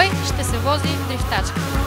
той ще се вози в лифтачка.